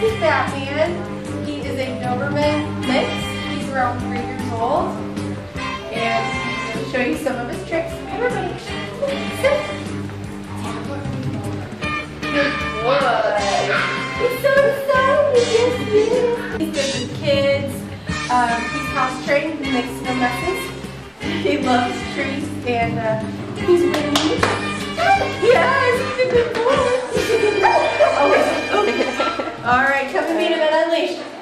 this is Batman. He is a Doberman mix. He's around three years old. And I'm going to show you some of his tricks. Everybody, sit. He's so excited. Yes, he is. He's good with kids. Um, he's house trained. He makes no messes. He loves trees and uh, he's really Yes, he's a good boy. All right, come and meet him at Unleashed.